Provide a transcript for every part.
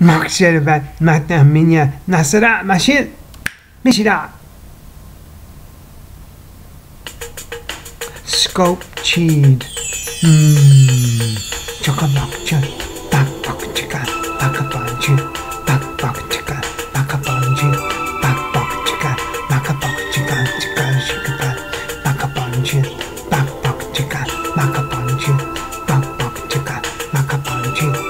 Matna minya nasra maşin mishira Scope cheed Hmm Chokabakcha Bakbakchika Bakabanchi Bakbakchika Bakabanchi Bakbakchika Bakabakchika Chika Shikaba Bakabanchi Bakbakchika Bakabanchi Bakbakchika Bakabanchi Chibakchika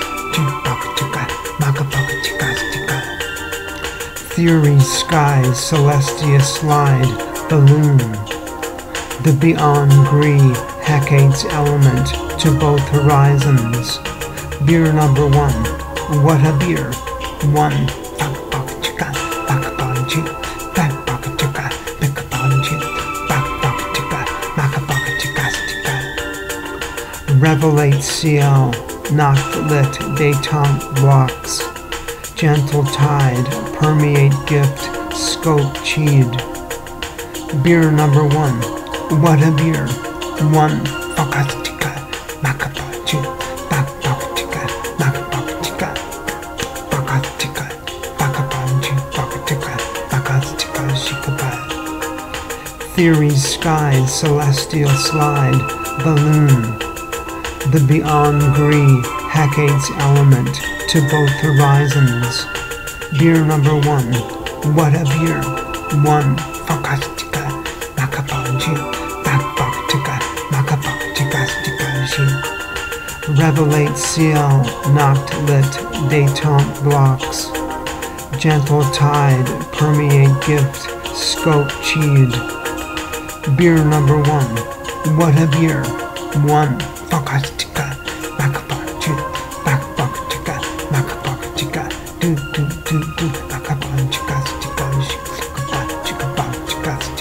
Theory Sky Celestia Slide Balloon the Beyond Gree Hackates element to both horizons. Beer number one. What a beer. One. Revelate CL. Knocked lit. Detente blocks. Gentle tide. Permeate gift. Scope cheed. Beer number one. What a beer. One Bakachika Makapachi Bakachika Makapachica Bakachika Bakapanchi Bakachika Bakachika Shikaba Theories Skies Celestial Slide Balloon The Beyond Gree Hackates element to both horizons. Beer number one. What a beer. One Fakachika Makapanchi Bakbakchika Makabakchika Stikashi Revelate Seal Knocked Lit Detente Blocks Gentle Tide Permeate Gift Scope Cheed Beer number one. What a beer. One Fakachika tum, tum, tum, tum, acabando de casa, de casa, de casa, de casa,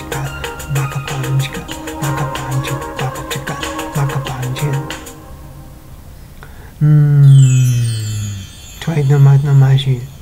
mais.